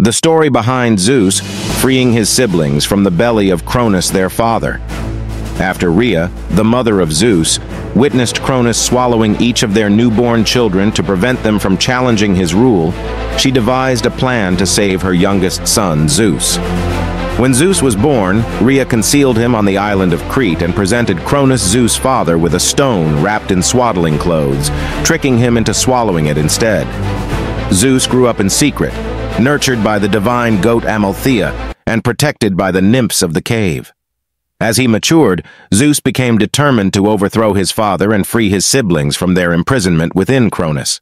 The story behind Zeus freeing his siblings from the belly of Cronus their father. After Rhea, the mother of Zeus, witnessed Cronus swallowing each of their newborn children to prevent them from challenging his rule, she devised a plan to save her youngest son, Zeus. When Zeus was born, Rhea concealed him on the island of Crete and presented Cronus Zeus' father with a stone wrapped in swaddling clothes, tricking him into swallowing it instead. Zeus grew up in secret, nurtured by the divine goat Amalthea and protected by the nymphs of the cave. As he matured, Zeus became determined to overthrow his father and free his siblings from their imprisonment within Cronus.